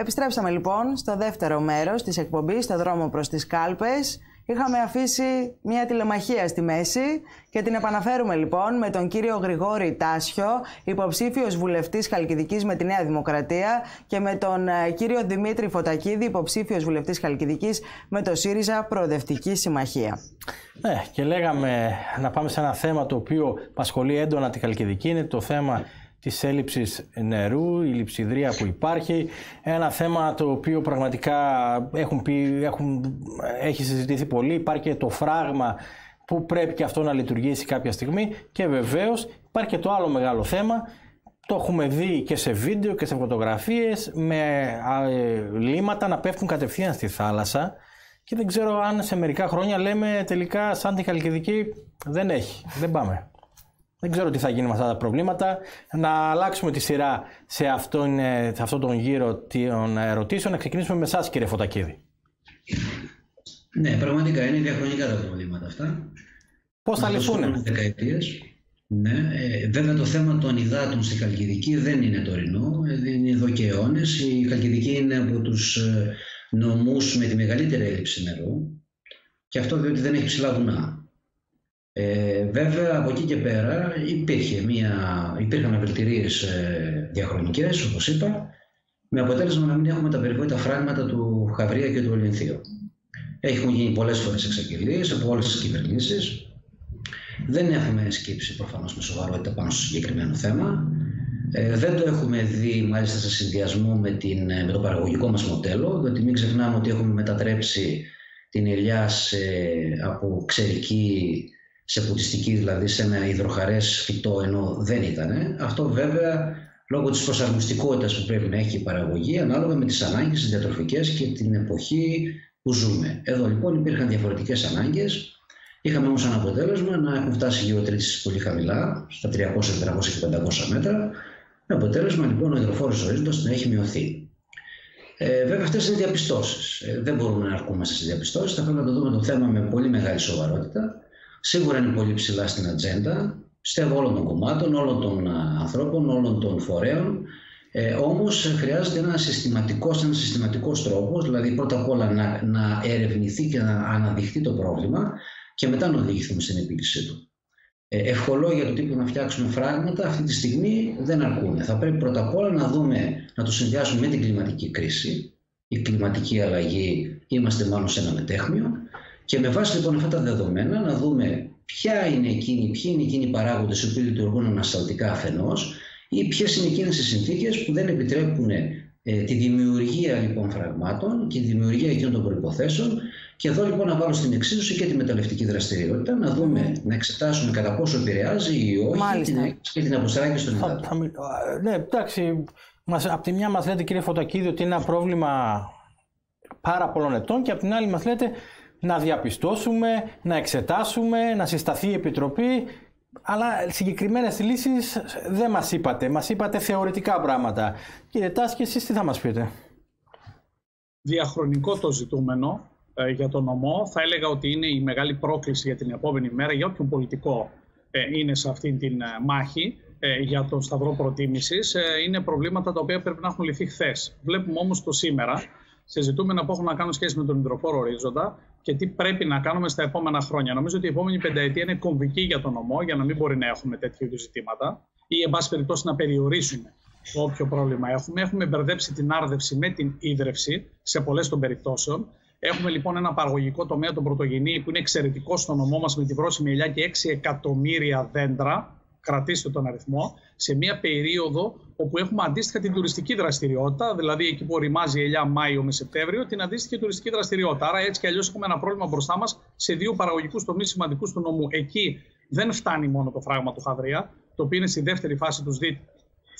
Επιστρέψαμε λοιπόν στο δεύτερο μέρος της εκπομπής, στο δρόμο προς τις κάλπες. Είχαμε αφήσει μια τηλεμαχία στη μέση και την επαναφέρουμε λοιπόν με τον κύριο Γρηγόρη Τάσιο, υποψήφιος βουλευτής Χαλκιδικής με τη Νέα Δημοκρατία και με τον ε, κύριο Δημήτρη Φωτακίδη, υποψήφιος βουλευτής Χαλκιδικής με το ΣΥΡΙΖΑ Προοδευτική Συμμαχία. Ναι, και λέγαμε να πάμε σε ένα θέμα το οποίο απασχολεί έντονα τη Χαλκιδική, είναι το θέμα της έλλειψης νερού, η λειψιδρία που υπάρχει. Ένα θέμα το οποίο πραγματικά έχουν πει, έχουν, έχει συζητηθεί πολύ. Υπάρχει και το φράγμα που πρέπει και αυτό να λειτουργήσει κάποια στιγμή. Και βεβαίως υπάρχει και το άλλο μεγάλο θέμα το έχουμε δει και σε βίντεο και σε φωτογραφίες με ε, λίματα να πέφτουν κατευθείαν στη θάλασσα και δεν ξέρω αν σε μερικά χρόνια λέμε τελικά σαν τη Χαλκιδική δεν έχει, δεν πάμε. Δεν ξέρω τι θα γίνει με αυτά τα προβλήματα. Να αλλάξουμε τη σειρά σε αυτόν, ε, σε αυτόν τον γύρο των ερωτήσεων. Να ξεκινήσουμε με εσάς, κύριε Φωτακίδη. Ναι, πραγματικά είναι διαχρονικά τα προβλήματα αυτά. Πώς θα λυθούν, Δεκαετίες. Ναι, ε, βέβαια το θέμα των υδάτων στη Καλκιδική δεν είναι τωρινό, ε, είναι εδώ και αιώνες. Η Καλκιδική είναι από τους ε, νομούς με τη μεγαλύτερη έλλειψη νερού και αυτό διότι δεν έχει ψηλά βουνά. Ε, βέβαια από εκεί και πέρα υπήρχε μια, υπήρχαν απελτηρίες ε, διαχρονικές όπως είπα με αποτέλεσμα να μην έχουμε τα περιβόητα φράγματα του Χαβρία και του Ολυνθίου. Έχουν γίνει πολλές φορές εξαγγελίες από όλες τις κυβερνήσεις. Δεν έχουμε σκύψει προφανώς με σοβαρότητα πάνω στο συγκεκριμένο θέμα. Ε, δεν το έχουμε δει μάλιστα σε συνδυασμό με, την, με το παραγωγικό μας μοντέλο, διότι μην ξεχνάμε ότι έχουμε μετατρέψει την ελιά σε, από ξερική σε πουτιστική, δηλαδή σε ένα υδροχαρές φυτό, ενώ δεν ήταν. Αυτό βέβαια λόγω της προσαρμοστικότητας που πρέπει να έχει η παραγωγή, ανάλογα με τις ανάγκες, τις διατροφικές και την εποχή που ζούμε. Εδώ λοιπόν υπήρχαν διαφορετικές ανάγκες. Είχαμε όμως ένα αποτέλεσμα να έχουν φτάσει γεωτρήσεις πολύ χαμηλά, στα 300, 400 και 500 μέτρα, με αποτέλεσμα λοιπόν ο υδροφόρος ορίζοντας να έχει μειωθεί. Ε, βέβαια αυτές είναι διαπιστώσεις. Ε, δεν μπορούμε να αρκούμαστε στις διαπιστώσεις, θα πρέπει να το δούμε το θέμα με πολύ μεγάλη σοβαρότητα σίγουρα είναι πολύ ψηλά στην ατζέντα. Πιστεύω όλων των κομμάτων, όλων των ανθρώπων, όλων των φορέων. Ε, όμως χρειάζεται ένα συστηματικός, ένας συστηματικός τρόπος, δηλαδή πρώτα απ' όλα να, να ερευνηθεί και να αναδειχθεί το πρόβλημα και μετά να οδηγηθούμε στην επίλυσή του. Ε, ευχολόγια του τύπου να φτιάξουμε φράγματα αυτή τη στιγμή δεν αρκούν. Θα πρέπει πρώτα απ' όλα να δούμε, να το συνδυάσουμε με την κλιματική κρίση. Η κλιματική αλλαγή είμαστε μάλλον σε ένα μετέχμιο και με βάση λοιπόν αυτά τα δεδομένα να δούμε ποια είναι εκείνοι, ποιοι είναι εκείνοι οι παράγοντες οι οποίοι λειτουργούν ανασταλτικά αφενός ή ποιες είναι εκείνες οι συνθήκες που δεν επιτρέπουν ε, τη δημιουργία λοιπόν φραγμάτων και τη δημιουργία εκείνων των προποθέσεων. Και εδώ λοιπόν να βάλω στην εξίσωση και τη μεταλλευτική δραστηριότητα, να δούμε, να εξετάσουμε κατά πόσο επηρεάζει ή όχι την, και την αποστράγγιση των υδάτων. Ναι, εντάξει. Μας, από τη μια μας λέτε κύριε Φωτακίδη ότι είναι ένα πρόβλημα πάρα πολλών ετών και από την άλλη μας λέτε να διαπιστώσουμε, να εξετάσουμε, να συσταθεί η Επιτροπή, αλλά συγκεκριμένες λύσεις δεν μας είπατε. Μας είπατε θεωρητικά πράγματα. Κύριε Τάσκη, εσείς τι θα μας πείτε; Διαχρονικό το ζητούμενο ε, για τον νομό. Θα έλεγα ότι είναι η μεγάλη πρόκληση για την επόμενη μέρα, για όποιον πολιτικό ε, είναι σε αυτήν την ε, μάχη για τον σταυρό προτίμησης. είναι προβλήματα τα οποία πρέπει να έχουν λυθεί χθες. Βλέπουμε όμως το σήμερα σε ζητούμενα που έχουν να κάνουν σχέση με τον υδροφόρο ορίζοντα και τι πρέπει να κάνουμε στα επόμενα χρόνια. Νομίζω ότι η επόμενη πενταετία είναι κομβική για τον νομό για να μην μπορεί να έχουμε τέτοιου είδους ζητήματα ή, εν πάση περιπτώσει, να περιορίσουμε όποιο πρόβλημα έχουμε. Έχουμε μπερδέψει την άρδευση με την ίδρυυση σε πολλές των περιπτώσεων. Έχουμε λοιπόν ένα παραγωγικό τομέα, τον πρωτογενή, που είναι εξαιρετικό στο νομό μας με τη βρώσιμη ελιά και 6 εκατομμύρια δέντρα κρατήστε τον αριθμό, σε μια περίοδο όπου έχουμε αντίστοιχα την τουριστική δραστηριότητα, δηλαδή εκεί που οριμάζει η ελιά Μάιο με Σεπτέμβριο, την αντίστοιχη τουριστική δραστηριότητα. Άρα έτσι κι αλλιώς έχουμε ένα πρόβλημα μπροστά μας σε δύο παραγωγικούς τομείς σημαντικούς του νομού. Εκεί δεν φτάνει μόνο το φράγμα του Χαδρία, το οποίο είναι στη δεύτερη φάση τους ΣΔΙΤ.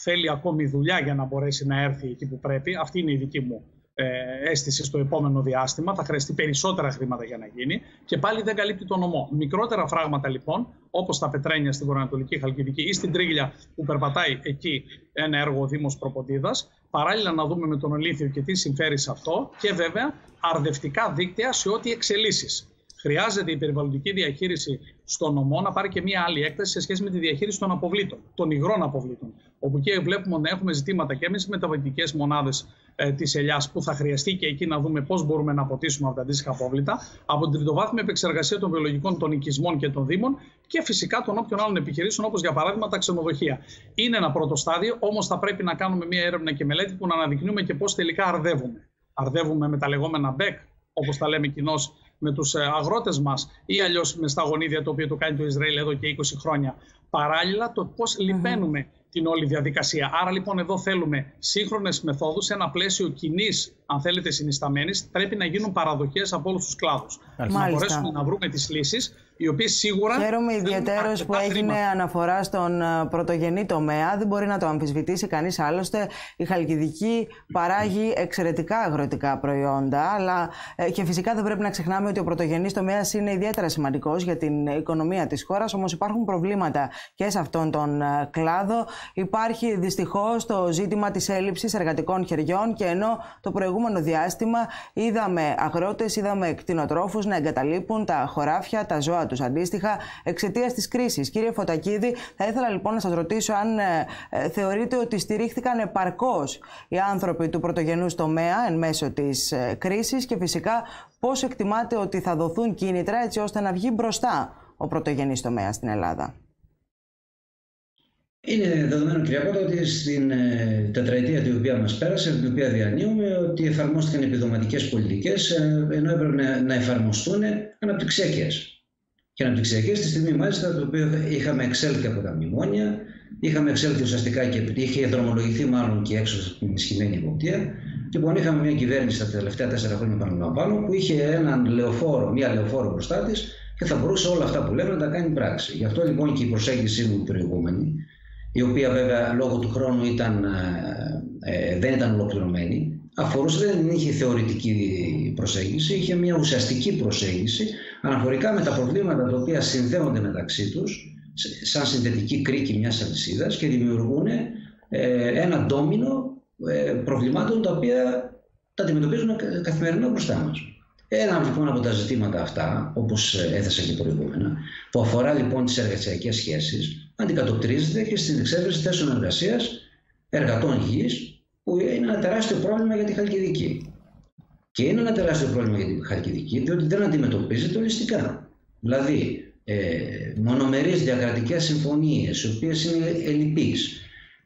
Θέλει ακόμη δουλειά για να μπορέσει να έρθει εκεί που πρέπει. Αυτή είναι η δική μου ε, αίσθηση στο επόμενο διάστημα. Θα χρειαστεί περισσότερα χρήματα για να γίνει και πάλι δεν καλύπτει το νομό. Μικρότερα φράγματα λοιπόν, όπως τα πετρένια στην Βορειοανατολική Χαλκιδική ή στην Τρίγλια που περπατάει εκεί ένα έργο Δήμος Προποντίδας. Παράλληλα να δούμε με τον Ολύθιο και τι συμφέρει σε αυτό και βέβαια αρδευτικά δίκτυα σε ό,τι εξελίσσεις. Χρειάζεται η περιβαλλοντική διαχείριση στο νομό να πάρει και μία άλλη έκταση σε σχέση με τη διαχείριση των αποβλήτων, των υγρών αποβλήτων. όπου και βλέπουμε ότι έχουμε ζητήματα και με τις μεταβατικές μονάδες ε, της ελιάς που θα χρειαστεί και εκεί να δούμε πώς μπορούμε να αποτίσουμε από τα αντίστοιχα απόβλητα, από την τριτοβάθμια επεξεργασία των βιολογικών των οικισμών και των δήμων και φυσικά των όποιων άλλων επιχειρήσεων, όπως για παράδειγμα τα ξενοδοχεία. Είναι ένα πρώτο στάδιο, όμως θα πρέπει να κάνουμε μια έρευνα και μελέτη που να αναδεικνύουμε και πώς τελικά αρδεύουμε. Αρδεύουμε με τα λεγόμενα BEC, όπως τα λέμε κοινώς με τους ε, αγρότες μας, ή αλλιώς με στα γονίδια το οποίο το κάνει το Ισραήλ εδώ και 20 χρόνια. Παράλληλα, το πώς λιπαίνουμε την όλη διαδικασία. Άρα λοιπόν εδώ θέλουμε σύγχρονες μεθόδους σε ένα πλαίσιο κοινής, αν θέλετε, συνισταμένης. Πρέπει να γίνουν παραδοχές από όλους τους κλάδους. Να μπορέσουμε να βρούμε τις λύσεις οι οποίες σίγουρα. Χαίρομαι ιδιαίτερω που έγινε αναφορά στον ε, πρωτογενή τομέα. Δεν μπορεί να το αμφισβητήσει κανείς άλλωστε. Η Χαλκιδική παράγει εξαιρετικά αγροτικά προϊόντα. Αλλά ε, και φυσικά δεν πρέπει να ξεχνάμε ότι ο πρωτογενής τομέας είναι ιδιαίτερα σημαντικός για την οικονομία της χώρας. Όμως υπάρχουν προβλήματα και σε αυτόν τον ε, κλάδο. Υπάρχει δυστυχώς το ζήτημα της έλλειψης εργατικών χεριών και ενώ το προηγούμενο διάστημα είδαμε αγρότες, είδαμε κτηνοτρόφους να εγκαταλείπουν τα χωράφια, τα ζώα τους αντίστοιχα εξαιτίας της κρίσης. Κύριε Φωτακίδη, θα ήθελα λοιπόν να σας ρωτήσω αν ε, ε, θεωρείτε ότι στηρίχθηκαν επαρκώς οι άνθρωποι του πρωτογενούς τομέα εν μέσω της ε, κρίσης και φυσικά πώς εκτιμάτε ότι θα δοθούν κίνητρα έτσι ώστε να βγει μπροστά ο πρωτογενής τομέας στην Ελλάδα; Είναι δεδομένο, κυρία Κότα, ότι στην ε, τετραετία την οποία μας πέρασε, την οποία διανύουμε, ότι εφαρμόστηκαν επιδοματικές πολιτικές, ενώ έπρεπε να, να εφαρμοστούν αναπτυξιακές και αναπτυξιακές στη στιγμή μάλιστα το οποίο είχαμε εξέλθει από τα μνημόνια, είχαμε εξέλθει ουσιαστικά και είχε δρομολογηθεί μάλλον και έξω από την ενισχυμένη υποπτία. Λοιπόν, είχαμε μια κυβέρνηση τα τελευταία τέσσερα χρόνια παραλαμβάνω που είχε έναν λεωφόρο, μια λεωφόρο μπροστά της και θα μπορούσε όλα αυτά που λέμε να τα κάνει πράξη. Γι' αυτό λοιπόν και η προσέγγιση μου προηγούμενη, η οποία βέβαια λόγω του χρόνου ήταν, ε, ε δεν ήταν ολοκληρωμένη, αφορούσε, δεν είχε θεωρητική προσέγγιση, είχε μια ουσιαστική προσέγγιση αναφορικά με τα προβλήματα τα οποία συνδέονται μεταξύ τους σαν συνδετική κρίκη μιας αλυσίδας και δημιουργούν ε, ένα ντόμινο ε, προβλημάτων τα οποία τα αντιμετωπίζουν καθημερινά μπροστά μας. Ένα λοιπόν από τα ζητήματα αυτά, όπως έθεσα και προηγούμενα, που αφορά λοιπόν τις εργασιακές σχέσεις, αντικατοπτρίζεται και στην εξέβρεση θέσεων εργασίας εργατών γης που είναι ένα τεράστιο πρόβλημα για τη Χαλκιδική. Και είναι ένα τεράστιο πρόβλημα για τη Χαλκιδική, διότι δεν αντιμετωπίζεται ολιστικά. Δηλαδή, ε, μονομερείς διακρατικές συμφωνίες, οι οποίες είναι ελλειπείς,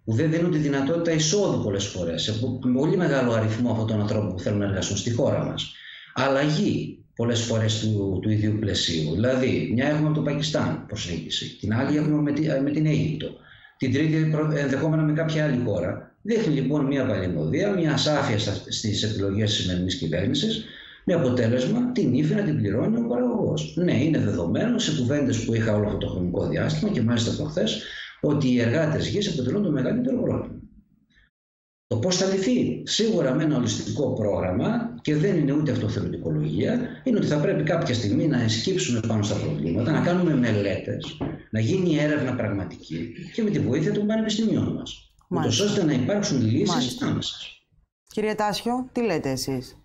που δεν δίνουν τη δυνατότητα εισόδου πολλές φορές σε πολύ μεγάλο αριθμό αυτών των ανθρώπων που θέλουν να εργαστούν στη χώρα μας. Αλλαγή πολλές φορές του, του ίδιου πλαισίου. Δηλαδή, μια έχουμε από το Πακιστάν προσέγγιση, την άλλη έχουμε με, με την Αίγυπτο, την τρίτη ενδεχόμενα με κάποια άλλη χώρα. Δείχνει λοιπόν μια παλαιοδία, μια ασάφεια στις επιλογές της σημερινής κυβέρνησης, με αποτέλεσμα την ύφη να την πληρώνει ο παραγωγός. Ναι, είναι δεδομένο σε κουβέντες που είχα όλο αυτό το χρονικό διάστημα και μάλιστα προχθές ότι οι εργάτες γης αποτελούν το μεγαλύτερο πρόβλημα. Το πώς θα λυθεί, σίγουρα με ένα ολιστικό πρόγραμμα και δεν είναι ούτε αυτοθεωρητικολογία, είναι ότι θα πρέπει κάποια στιγμή να ενσκύψουμε πάνω στα προβλήματα, να κάνουμε μελέτες, να γίνει έρευνα πραγματική και με τη βοήθεια των πανεπιστημίων μας ούτως ώστε να υπάρξουν λύσεις άμεσα. Κύριε Τάσιο, τι λέτε εσείς;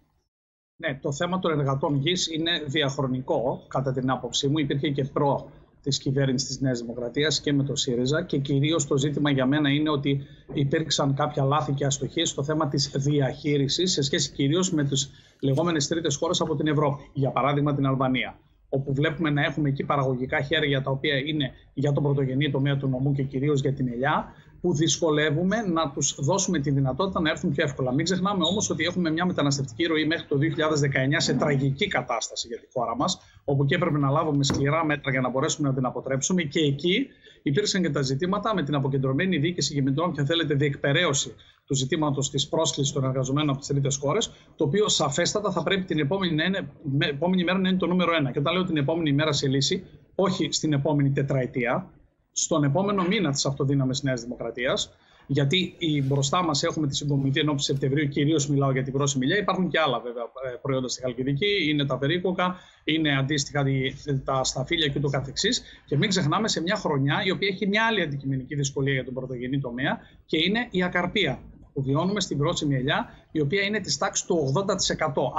Ναι, το θέμα των εργατών γης είναι διαχρονικό, κατά την άποψή μου. Υπήρχε και προ της κυβέρνησης της Νέας Δημοκρατίας και με το ΣΥΡΙΖΑ και κυρίως το ζήτημα για μένα είναι ότι υπήρξαν κάποια λάθη και αστοχίες στο θέμα της διαχείρισης σε σχέση κυρίως με τις λεγόμενες τρίτες χώρες από την Ευρώπη, για παράδειγμα την Αλβανία όπου βλέπουμε να έχουμε εκεί παραγωγικά χέρια τα οποία είναι για τον πρωτογενή τομέα του νομού και κυρίως για την ελιά, που δυσκολεύουμε να τους δώσουμε τη δυνατότητα να έρθουν πιο εύκολα. Μην ξεχνάμε όμως ότι έχουμε μια μεταναστευτική ροή μέχρι το 2019 σε τραγική κατάσταση για τη χώρα μας, όπου και έπρεπε να λάβουμε σκληρά μέτρα για να μπορέσουμε να την αποτρέψουμε. Και εκεί υπήρξαν και τα ζητήματα με την αποκεντρωμένη διοίκηση και με την όποια θέλετε διεκπαιρέωση του ζητήματος της πρόσκλησης των εργαζομένων από τις τρίτες χώρες, το οποίο σαφέστατα θα πρέπει την επόμενη, να είναι, επόμενη μέρα να είναι το νούμερο ένα. Και όταν λέω την επόμενη μέρα σε λύση, όχι στην επόμενη τετραετία, στον επόμενο μήνα της αυτοδύναμης Νέας Δημοκρατίας. Γιατί μπροστά μας έχουμε τη συγκομιδή ενώπιση Σεπτεμβρίου, κυρίως μιλάω για την πρόσημη ηλιά. Υπάρχουν και άλλα βέβαια ε, προϊόντα στη Χαλκιδική, είναι τα περίκοκα, είναι αντίστοιχα τα σταφύλια και ούτω καθεξής. Και μην ξεχνάμε σε μια χρονιά η οποία έχει μια άλλη αντικειμενική δυσκολία για τον πρωτογενή τομέα και είναι η ακαρπία. Που βιώνουμε στην πρόσημη ελιά, η οποία είναι της τάξης του 80%.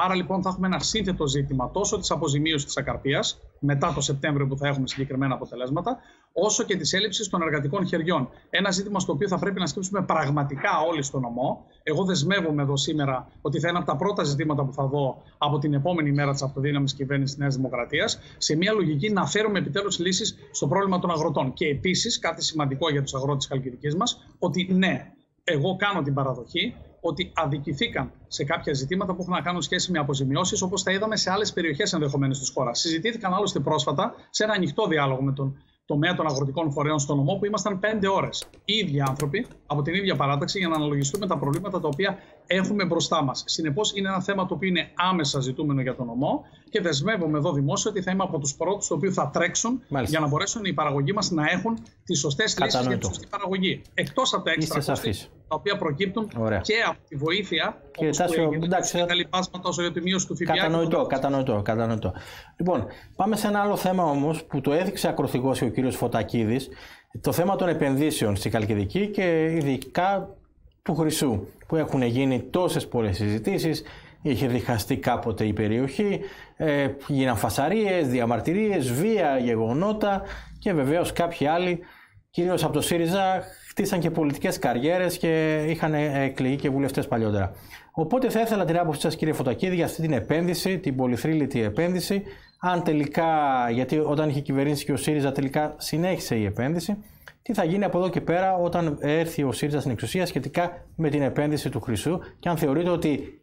Άρα λοιπόν θα έχουμε ένα σύνθετο ζήτημα τόσο της αποζημίωσης της ακαρπίας, μετά το Σεπτέμβριο που θα έχουμε συγκεκριμένα αποτελέσματα, όσο και της έλλειψης των εργατικών χεριών. Ένα ζήτημα στο οποίο θα πρέπει να σκέψουμε πραγματικά όλοι στο νομό. Εγώ δεσμεύομαι εδώ σήμερα ότι θα είναι από τα πρώτα ζητήματα που θα δω από την επόμενη μέρα της αυτοδύναμης κυβέρνησης της Νέας Δημοκρατίας, σε μια λογική να φέρουμε επιτέλους λύσεις στο πρόβλημα των αγροτών. Και επίσης, κάτι σημαντικό για τους αγρότες της Χαλκιδικής μας, ότι ναι, εγώ κάνω την παραδοχή ότι αδικηθήκαν σε κάποια ζητήματα που έχουν να κάνουν σχέση με αποζημιώσεις, όπως τα είδαμε σε άλλες περιοχές ενδεχομένως της χώρας. Συζητήθηκαν άλλωστε πρόσφατα σε ένα ανοιχτό διάλογο με τον τομέα των αγροτικών φορέων στο νομό που ήμασταν πέντε ώρες. Οι ίδιοι άνθρωποι από την ίδια παράταξη για να αναλογιστούμε τα προβλήματα τα οποία έχουμε μπροστά μας. Συνεπώς, είναι ένα θέμα το οποίο είναι άμεσα ζητούμενο για τον νομό και δεσμεύομαι εδώ δημόσια ότι θα είμαι από τους πρώτους οι οποίοι θα τρέξουν Μάλιστα. για να μπορέσουν οι παραγωγοί μας να έχουν τις σωστές λύσεις για τη σωστή παραγωγή. Εκτός από τα έξτρα τα οποία προκύπτουν Ωραία. και από τη βοήθεια Κύριε Τάσιο, εντάξει. όσο για τη μείωση του ΦΠΑ. Κατανοητό, κατανοητό, κατανοητό. Λοιπόν, πάμε σε ένα άλλο θέμα όμως που το έδειξε ακροθυγός ο κύριος Φωτακίδης. Το θέμα των επενδύσεων στη Καλκιδική και ειδικά του Χρυσού που έχουν γίνει τόσες πολλές συζητήσεις είχε διχαστεί κάποτε η περιοχή, ε, γίναν φασαρίες, διαμαρτυρίες, βία, γεγονότα και βεβαίως κάποιοι άλλοι, κυρίως από το ΣΥΡΙΖΑ, χτίσαν και πολιτικές καριέρες και είχαν εκλεγεί και βουλευτές παλιότερα. Οπότε θα ήθελα την άποψη σας κύριε Φωτακίδη για αυτή την επένδυση, την πολυθρύλητη επένδυση, αν τελικά, γιατί όταν είχε κυβερνήσει και ο ΣΥΡΙΖΑ τελικά συνέχισε η επένδυση, τι θα γίνει από εδώ και πέρα όταν έρθει ο ΣΥΡΙΖΑ στην εξουσία σχετικά με την επένδυση του Χρυσού και αν θεωρείτε ότι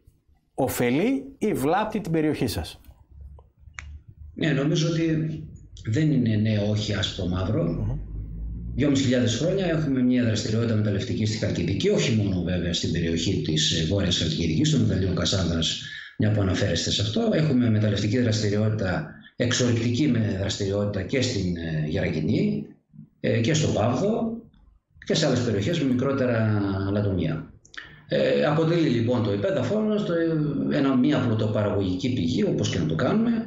ωφελεί ή βλάπτει την περιοχή σας; Ναι, νομίζω ότι δεν είναι ναι, όχι άσπρο μαύρο. Χιλιάδες χρόνια έχουμε μια δραστηριότητα μεταλλευτική στη Χαλκιδική, όχι μόνο βέβαια στην περιοχή της Βόρειας Χαλκιδικής, στο μεταλλείο Κασάνδρας, μια που αναφέρεστε σε αυτό. Έχουμε μεταλλευτική δραστηριότητα, εξορρυκτική με δραστηριότητα και στην ε, Γερακινή ε, και στο Πάβδο και σε άλλες περιοχές με μικρότερα λατομεία. Ε, αποτελεί λοιπόν το υπέδαφό μας το, ένα, μια πλουτοπαραγωγική πηγή, όπως και να το κάνουμε,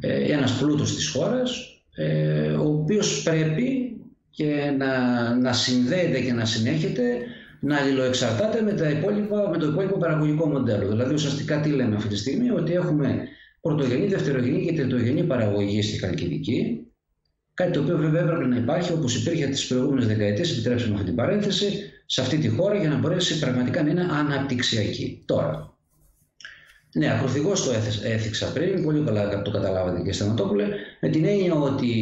ε, ένας πλούτος της χώρας, ε, ο οποίος πρέπει και να, να συνδέεται και να συνέχεται να αλληλοεξαρτάται με, τα υπόλοιπα, με το υπόλοιπο παραγωγικό μοντέλο. Δηλαδή ουσιαστικά τι λέμε αυτή τη στιγμή, ότι έχουμε πρωτογενή, δευτερογενή και τριτογενή παραγωγή στη Χαλκιδική, Κάτι το οποίο βέβαια έπρεπε να υπάρχει όπως υπήρχε τις προηγούμενες δεκαετίες, επιτρέψτε αυτή την παρένθεση, σε αυτή τη χώρα για να μπορέσει πραγματικά να είναι αναπτυξιακή. Τώρα, ναι, ακροθυγώ το έθιξα πριν, πολύ καλά το καταλάβατε και Σταματόπουλε, με την έννοια ότι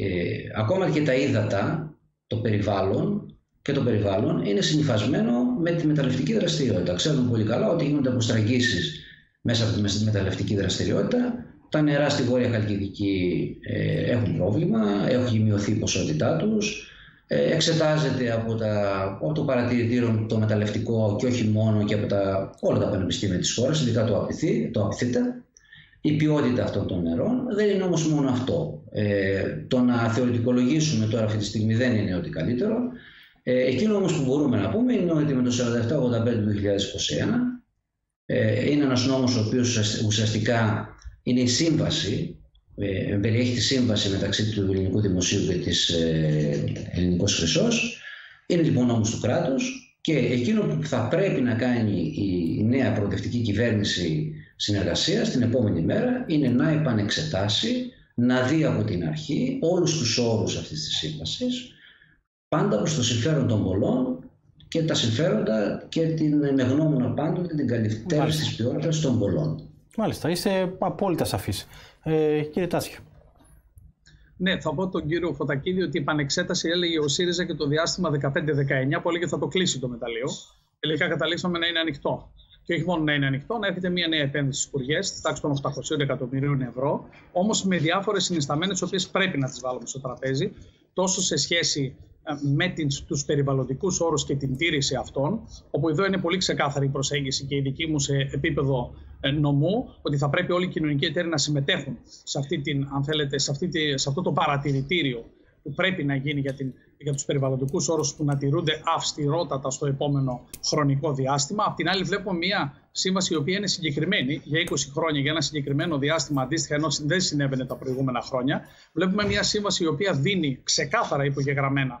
ε, ακόμα και τα ύδατα, το περιβάλλον και το περιβάλλον είναι συνυφασμένο με τη μεταλλευτική δραστηριότητα. Ξέρουμε πολύ καλά ότι γίνονται αποστραγγίσεις μέσα από τη μεταλλευτική δραστηριότητα τα νερά στη Βόρεια Χαλκιδική ε, έχουν πρόβλημα, έχει μειωθεί η ποσότητά τους, ε, εξετάζεται από, τα, από το παρατηρητήριο το μεταλλευτικό και όχι μόνο και από τα, όλα τα πανεπιστήμια της χώρας, ειδικά το, απειθή, το η ποιότητα αυτών των νερών. Δεν είναι όμως μόνο αυτό. Ε, το να θεωρητικολογήσουμε τώρα αυτή τη στιγμή δεν είναι ότι καλύτερο. Ε, εκείνο όμως που μπορούμε να πούμε είναι ότι με το 4785 του 2021 ε, είναι ένας νόμος ο οποίος ουσιαστικά είναι η σύμβαση, ε, περιέχει τη σύμβαση μεταξύ του ελληνικού δημοσίου και της ε, ελληνικός χρυσός. Είναι λοιπόν νόμος του κράτους και εκείνο που θα πρέπει να κάνει η νέα προοδευτική κυβέρνηση συνεργασίας την επόμενη μέρα είναι να επανεξετάσει, να δει από την αρχή όλους τους όρους αυτής της σύμβασης, πάντα προς το συμφέρον των πολλών και τα συμφέροντα και την με γνώμονα πάντοτε την καλύτερη της ποιότητας των πολλών. Μάλιστα, είστε απόλυτα σαφής. Ε, κύριε Τάσια. Ναι, θα πω τον κύριο Φωτακίδη ότι η επανεξέταση έλεγε ο ΣΥΡΙΖΑ και το διάστημα 15-19 που έλεγε θα το κλείσει το μεταλλείο. Τελικά καταλήξαμε να είναι ανοιχτό. Και όχι μόνο να είναι ανοιχτό, να έχετε μια νέα επένδυση στις Υπουργές, στη τάξης των 800 εκατομμυρίων ευρώ, όμως με διάφορες συνισταμένες, τις οποίες πρέπει να τις βάλουμε στο τραπέζι, τόσο σε σχέση ε, με τους περιβαλλοντικούς όρους και την τήρηση αυτών, όπου εδώ είναι πολύ ξεκάθαρη η προσέγγιση και η δική μου σε επίπεδο ε, νομού, ότι θα πρέπει όλοι οι κοινωνικοί εταίροι να συμμετέχουν σε, αυτή την, αν θέλετε, σε, αυτή τη, σε αυτό το παρατηρητήριο που πρέπει να γίνει για, την, για τους περιβαλλοντικούς όρους που να τηρούνται αυστηρότατα στο επόμενο χρονικό διάστημα. Απ' την άλλη βλέπουμε μια σύμβαση η οποία είναι συγκεκριμένη για 20 χρόνια, για ένα συγκεκριμένο διάστημα αντίστοιχα, ενώ δεν συνέβαινε τα προηγούμενα χρόνια. Βλέπουμε μια σύμβαση η οποία δίνει ξεκάθαρα υπογεγραμμένα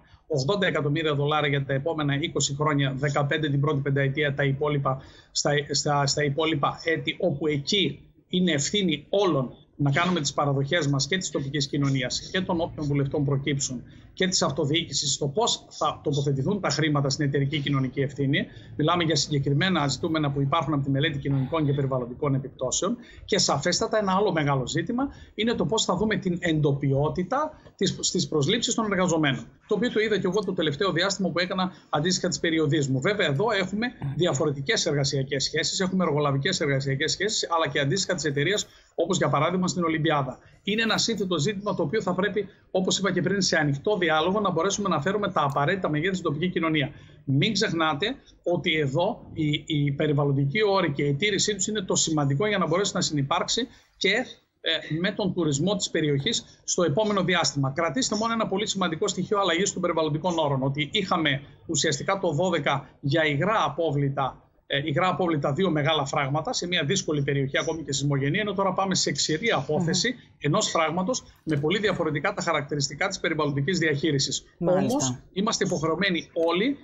80 εκατομμύρια δολάρια για τα επόμενα 20 χρόνια, 15 την πρώτη πενταετία, τα υπόλοιπα, στα, στα, στα υπόλοιπα έτη, όπου εκεί είναι ευθύνη όλων να κάνουμε τις παραδοχές μας και της τοπικής κοινωνίας και των όποιων βουλευτών προκύψουν και της αυτοδιοίκησης στο πώς θα τοποθετηθούν τα χρήματα στην εταιρική κοινωνική ευθύνη. Μιλάμε για συγκεκριμένα ζητούμενα που υπάρχουν από τη μελέτη κοινωνικών και περιβαλλοντικών επιπτώσεων. Και σαφέστατα ένα άλλο μεγάλο ζήτημα είναι το πώς θα δούμε την εντοπιότητα στις προσλήψεις των εργαζομένων. Το οποίο το είδα και εγώ το τελευταίο διάστημα που έκανα αντίστοιχα τι περιοδίες μου. Βέβαια, εδώ έχουμε διαφορετικές εργασιακές σχέσεις, έχουμε εργολαβικές εργασιακές σχέσεις, αλλά και αντίστοιχα της εταιρείας, όπως για παράδειγμα στην Ολυμπιάδα. Είναι ένα σύνθετο ζήτημα το οποίο θα πρέπει, όπως είπα και πριν, σε ανοιχτό διάλογο να μπορέσουμε να φέρουμε τα απαραίτητα μεγέθη στην τοπική κοινωνία. Μην ξεχνάτε ότι εδώ η, η περιβαλλοντική όρη και η τήρησή τους είναι το σημαντικό για να μπορέσει να συνεπάρξει και ε, με τον τουρισμό της περιοχής στο επόμενο διάστημα. Κρατήστε μόνο ένα πολύ σημαντικό στοιχείο αλλαγής των περιβαλλοντικών όρων. Ότι είχαμε ουσιαστικά το 12 για υγρά απόβλητα ε, υγρά απόβλητα δύο μεγάλα φράγματα σε μια δύσκολη περιοχή, ακόμη και σεισμογενή, ενώ τώρα πάμε σε ξηρή απόθεση mm-hmm. ενός φράγματος με πολύ διαφορετικά τα χαρακτηριστικά της περιβαλλοντικής διαχείρισης. Όμως είμαστε υποχρεωμένοι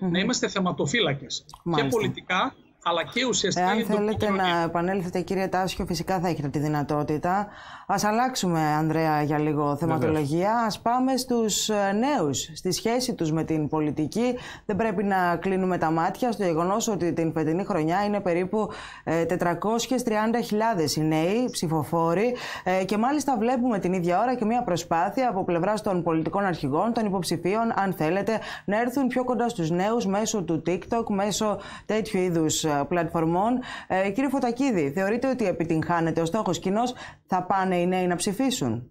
να είμαστε θεματοφύλακες και πολιτικά αλλά και ουσιαστικά. Εάν θέλετε να επανέλθετε, κύριε Τάσιο, φυσικά θα έχετε τη δυνατότητα. Α αλλάξουμε, Ανδρέα, για λίγο θεματολογία. Α πάμε στους ε, νέους, στη σχέση τους με την πολιτική. Δεν πρέπει να κλείνουμε τα μάτια στο γεγονός ότι την φετινή χρονιά είναι περίπου 430.000 ε, οι νέοι ψηφοφόροι. Ε, και μάλιστα βλέπουμε την ίδια ώρα και μια προσπάθεια από πλευράς των πολιτικών αρχηγών, των υποψηφίων, αν θέλετε, να έρθουν πιο κοντά στους νέους μέσω του TikTok, μέσω τέτοιου είδους πλατφορμών. Ε, κύριε Φωτακίδη, θεωρείτε ότι επιτυγχάνεται ο στόχος κοινός, θα πάνε οι νέοι να ψηφίσουν;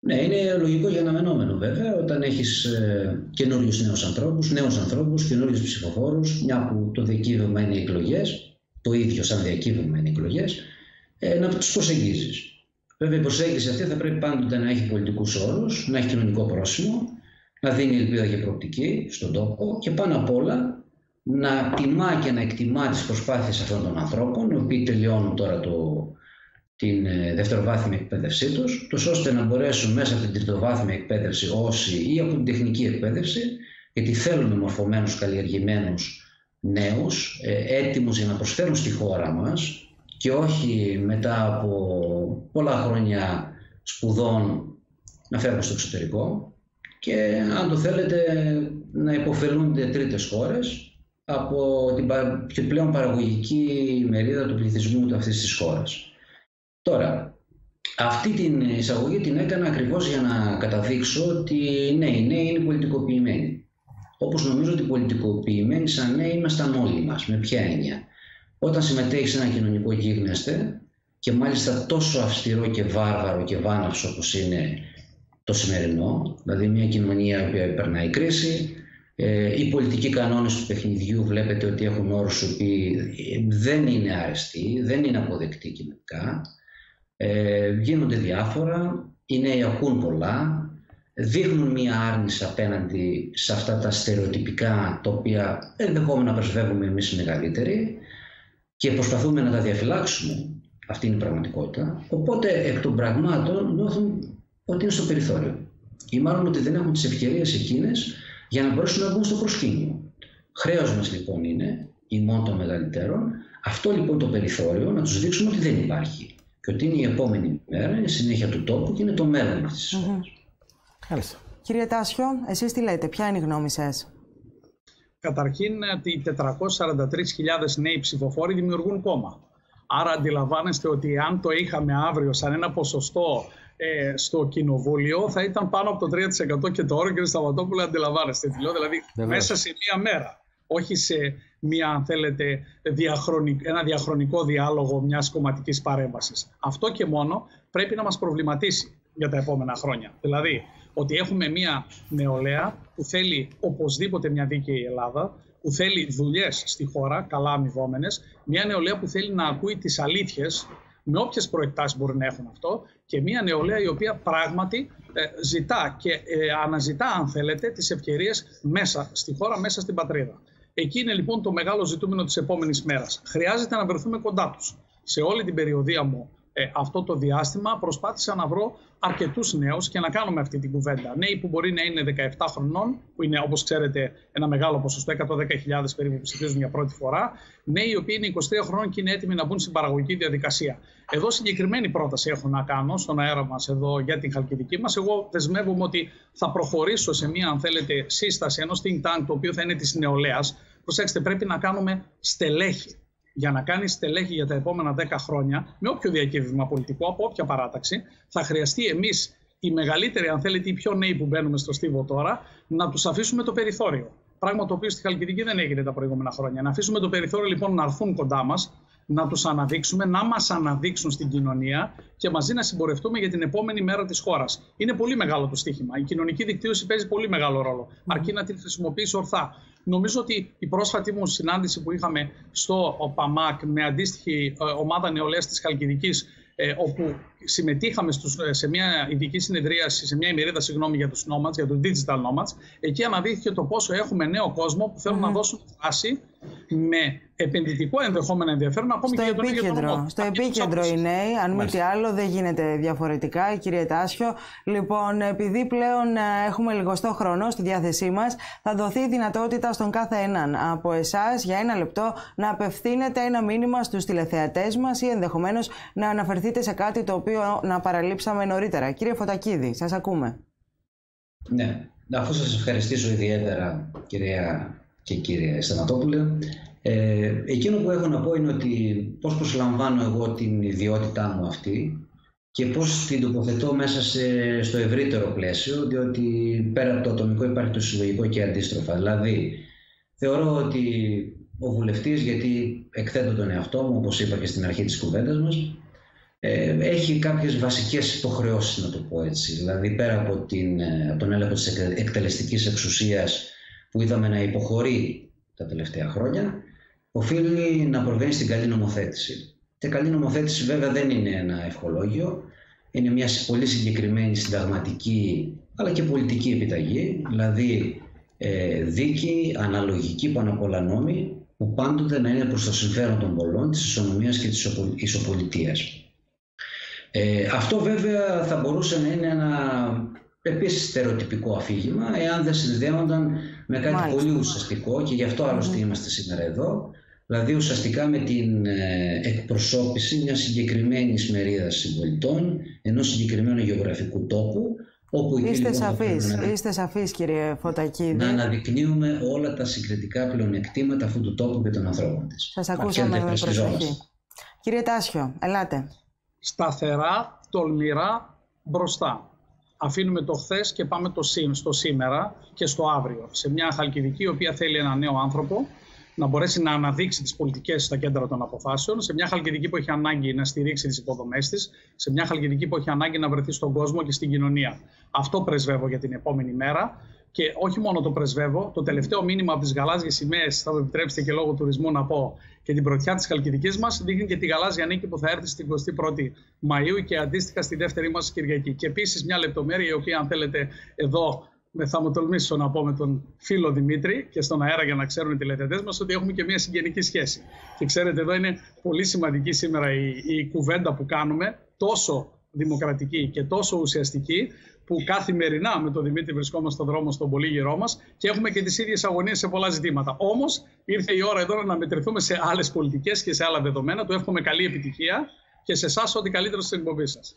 Ναι, είναι λογικό για αναμενόμενο βέβαια όταν έχεις ε, καινούριους νέους ανθρώπους, νέους ανθρώπους, καινούριου ψηφοφόρους, μια που το διακύβευμα είναι οι εκλογές, το ίδιο σαν διακύβευμα είναι οι εκλογές, ε, να τους προσεγγίζεις. Βέβαια, η προσέγγιση αυτή θα πρέπει πάντοτε να έχει πολιτικούς όρους, να έχει κοινωνικό πρόσημο, να δίνει ελπίδα και προοπτική στον τόπο και πάνω απ' όλα να τιμά και να εκτιμά τις προσπάθειες αυτών των ανθρώπων, οι οποίοι τελειώνουν τώρα το, την ε, δευτεροβάθμια εκπαίδευσή τους, τους ώστε να μπορέσουν μέσα από την τριτοβάθμια εκπαίδευση όσοι ή από την τεχνική εκπαίδευση, γιατί θέλουμε μορφωμένους, καλλιεργημένους νέους, ε, έτοιμους για να προσφέρουν στη χώρα μας και όχι μετά από πολλά χρόνια σπουδών να φέρουν στο εξωτερικό και αν το θέλετε να υποφελούνται τρίτες χώρες από την πλέον παραγωγική μερίδα του πληθυσμού του αυτής της χώρας. Τώρα, αυτή την εισαγωγή την έκανα ακριβώς για να καταδείξω ότι ναι, οι νέοι είναι πολιτικοποιημένοι. Όπως νομίζω ότι πολιτικοποιημένοι σαν νέοι ήμασταν όλοι μας. Με ποια έννοια. Όταν συμμετέχει σε ένα κοινωνικό γίγνεσθε και μάλιστα τόσο αυστηρό και βάρβαρο και βάναυσο όπως είναι το σημερινό, δηλαδή μια κοινωνία που περνάει κρίση, ε, οι πολιτικοί κανόνες του παιχνιδιού βλέπετε ότι έχουν όρους οι οποίοι δεν είναι άρεστοι, δεν είναι αποδεκτοί κοινωνικά. Ε, γίνονται διάφορα, οι νέοι ακούν πολλά, δείχνουν μία άρνηση απέναντι σε αυτά τα στερεοτυπικά τα οποία ενδεχόμενα πρεσβεύουμε εμείς οι μεγαλύτεροι και προσπαθούμε να τα διαφυλάξουμε. Αυτή είναι η πραγματικότητα. Οπότε εκ των πραγμάτων νιώθουν ότι είναι στο περιθώριο. Ή μάλλον ότι δεν έχουν τις ευκαιρίες εκείνες για να μπορέσουν να μπουν στο προσκήνιο. Χρέος μας λοιπόν είναι, ημών των μεγαλύτερων, αυτό λοιπόν το περιθώριο να τους δείξουμε ότι δεν υπάρχει και ότι είναι η επόμενη μέρα, η συνέχεια του τόπου και είναι το μέλλον αυτής της χώρας. Κύριε Τάσιο, εσείς τι λέτε, ποια είναι η γνώμη σας; Καταρχήν, οι 443.000 νέοι ψηφοφόροι δημιουργούν κόμμα. Άρα αντιλαμβάνεστε ότι αν το είχαμε αύριο σαν ένα ποσοστό ε, στο κοινοβούλιο θα ήταν πάνω από το 3% και το όρο κύριε Σταματόπουλο αντιλαμβάνεστε τι λέω, δηλαδή μέσα σε μία μέρα όχι σε μια, αν θέλετε, ένα διαχρονικό διάλογο μιας κομματικής παρέμβασης. Αυτό και μόνο πρέπει να μας προβληματίσει για τα επόμενα χρόνια. Δηλαδή, ότι έχουμε μια νεολαία που θέλει οπωσδήποτε μια δίκαιη Ελλάδα, που θέλει δουλειές στη χώρα, καλά αμοιβόμενες, μια νεολαία που θέλει να ακούει τις αλήθειες με όποιες προεκτάσεις μπορεί να έχουν αυτό και μια νεολαία η οποία πράγματι ε, ζητά και ε, αναζητά, αν θέλετε, τις ευκαιρίες μέσα στη χώρα, μέσα στην πατρίδα. Εκεί είναι λοιπόν το μεγάλο ζητούμενο της επόμενης μέρας. Χρειάζεται να βρεθούμε κοντά τους. Σε όλη την περιοδία μου ε, αυτό το διάστημα προσπάθησα να βρω αρκετούς νέους και να κάνουμε αυτή την κουβέντα. Νέοι που μπορεί να είναι 17 χρονών, που είναι όπως ξέρετε ένα μεγάλο ποσοστό, 110.000 περίπου που ψηφίζουν για πρώτη φορά. Νέοι οι οποίοι είναι 23 χρονών και είναι έτοιμοι να μπουν στην παραγωγική διαδικασία. Εδώ συγκεκριμένη πρόταση έχω να κάνω στον αέρα μας εδώ για την Χαλκιδική μας. Εγώ δεσμεύομαι ότι θα προχωρήσω σε μια αν θέλετε σύσταση ενός think tank το οποίο θα είναι της νεολαίας. Προσέξτε πρέπει να κάνουμε στελέχη για να κάνεις στελέχη για τα επόμενα 10 χρόνια, με όποιο διακύβευμα πολιτικό, από όποια παράταξη, θα χρειαστεί εμείς οι μεγαλύτεροι, αν θέλετε, οι πιο νέοι που μπαίνουμε στο στίβο τώρα, να τους αφήσουμε το περιθώριο. Πράγμα το οποίο στη Χαλκιδική δεν έγινε τα προηγούμενα χρόνια. Να αφήσουμε το περιθώριο λοιπόν να έρθουν κοντά μας, να τους αναδείξουμε, να μας αναδείξουν στην κοινωνία και μαζί να συμπορευτούμε για την επόμενη μέρα της χώρας. Είναι πολύ μεγάλο το στίχημα. Η κοινωνική δικτύωση παίζει πολύ μεγάλο ρόλο. Αρκεί να την χρησιμοποιήσει ορθά. Νομίζω ότι η πρόσφατη μου συνάντηση που είχαμε στο ΠΑΜΑΚ με αντίστοιχη ε, ομάδα νεολαίας της Χαλκιδικής ε, όπου συμμετείχαμε στους, ε, σε μια ειδική συνεδρίαση, σε μια ημερίδα συγγνώμη, για τους nomads, για τους digital nomads, εκεί αναδείχθηκε το πόσο έχουμε νέο κόσμο που θέλουν να δώσουν φάση με επενδυτικό ενδεχόμενο ενδιαφέρον ακόμη στο και για τον ίδιο τον Στο επίκεντρο οι νέοι, αν μη τι άλλο δεν γίνεται διαφορετικά, κύριε Τάσιο. Λοιπόν, επειδή πλέον ε, έχουμε λιγοστό χρόνο στη διάθεσή μας, θα δοθεί η δυνατότητα στον κάθε έναν από εσάς για ένα λεπτό να απευθύνετε ένα μήνυμα στους τηλεθεατές μας ή ενδεχομένως να αναφερθείτε σε κάτι το οποίο να παραλείψαμε νωρίτερα. Κύριε Φωτακίδη, σας ακούμε. Ναι, αφού σας ευχαριστήσω ιδιαίτερα κυρία και κύριε Στανατόπουλε. Ε, εκείνο που έχω να πω είναι ότι πώς προσλαμβάνω εγώ την ιδιότητά μου αυτή και πώς την τοποθετώ μέσα σε, στο ευρύτερο πλαίσιο, διότι πέρα από το ατομικό υπάρχει το συλλογικό και αντίστροφα. Δηλαδή, θεωρώ ότι ο βουλευτής, γιατί εκθέτω τον εαυτό μου, όπως είπα και στην αρχή της κουβέντας μας, ε, έχει κάποιες βασικές υποχρεώσεις, να το πω έτσι. Δηλαδή, πέρα από, την, ε, από τον έλεγχο της εκτελεστικής εξουσίας που είδαμε να υποχωρεί τα τελευταία χρόνια, οφείλει να προβαίνει στην καλή νομοθέτηση. Και καλή νομοθέτηση βέβαια δεν είναι ένα ευχολόγιο, είναι μια πολύ συγκεκριμένη συνταγματική αλλά και πολιτική επιταγή, δηλαδή ε, δίκη, αναλογική πάνω απ' όλα νόμη, που πάντοτε να είναι προς το συμφέρον των πολλών, της ισονομίας και της ισοπολιτείας. Ε, αυτό βέβαια θα μπορούσε να είναι ένα επίσης στερεοτυπικό αφήγημα, εάν δεν συνδέονταν με κάτι πολύ ουσιαστικό και γι' αυτό άλλωστε είμαστε σήμερα εδώ, δηλαδή ουσιαστικά με την ε, εκπροσώπηση μιας συγκεκριμένης μερίδας συμπολιτών ενός συγκεκριμένου γεωγραφικού τόπου. Όπου είστε λοιπόν, σαφείς, να... είστε σαφείς κύριε Φωτακίδη. Να αναδεικνύουμε όλα τα συγκριτικά πλεονεκτήματα αυτού του τόπου και των ανθρώπων της. Σας ακούσαμε με προσοχή. Κύριε Τάσιο, ελάτε. Σταθερά, τολμηρά, μπροστά αφήνουμε το χθες και πάμε το στο σήμερα και στο αύριο. Σε μια Χαλκιδική η οποία θέλει ένα νέο άνθρωπο να μπορέσει να αναδείξει τις πολιτικές στα κέντρα των αποφάσεων, σε μια Χαλκιδική που έχει ανάγκη να στηρίξει τις υποδομές της, σε μια Χαλκιδική που έχει ανάγκη να βρεθεί στον κόσμο και στην κοινωνία. Αυτό πρεσβεύω για την επόμενη μέρα. Και όχι μόνο το πρεσβεύω, το τελευταίο μήνυμα από τις γαλάζιες σημαίες, θα μου επιτρέψετε και λόγω τουρισμού να πω, και την πρωτιά της Χαλκιδική μας, δείχνει και τη γαλάζια νίκη που θα έρθει στην 21η Μαου και αντίστοιχα στη δεύτερη μας Κυριακή. Και επίσης μια λεπτομέρεια η οποία, αν θέλετε, εδώ θα μου τολμήσω να πω με τον φίλο Δημήτρη και στον αέρα για να ξέρουν οι τηλεθετές μας ότι έχουμε και μια συγγενική σχέση. Και ξέρετε εδώ είναι πολύ σημαντική σήμερα η, η κουβέντα που κάνουμε, τόσο δημοκρατική και τόσο ουσιαστική που καθημερινά με τον Δημήτρη βρισκόμαστε στον δρόμο στον πολύγυρό μας και έχουμε και τις ίδιες αγωνίες σε πολλά ζητήματα. Όμως ήρθε η ώρα εδώ να μετρηθούμε σε άλλες πολιτικές και σε άλλα δεδομένα. Του εύχομαι καλή επιτυχία και σε εσάς ό,τι καλύτερο στην εκπομπή σας.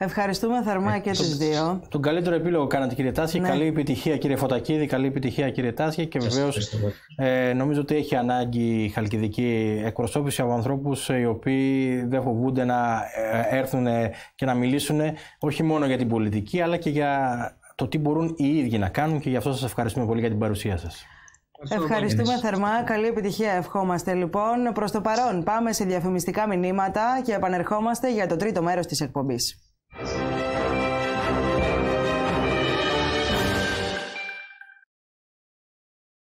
Ευχαριστούμε θερμά ε, και του δύο. Τον καλύτερο επίλογο κάνατε κύριε Τάση. Ναι. Καλή επιτυχία κύριε Φωτακίδη, καλή επιτυχία κύριε Τάση και βεβαίως ε, νομίζω ότι έχει ανάγκη η χαλκιδική εκπροσώπηση από ανθρώπους οι οποίοι δεν φοβούνται να ε, έρθουν και να μιλήσουν όχι μόνο για την πολιτική αλλά και για το τι μπορούν οι ίδιοι να κάνουν και γι' αυτό σας ευχαριστούμε πολύ για την παρουσία σας. Ευχαριστούμε θερμά. Καλή επιτυχία ευχόμαστε λοιπόν. Προς το παρόν πάμε σε διαφημιστικά μηνύματα και επανερχόμαστε για το τρίτο μέρος της εκπομπής.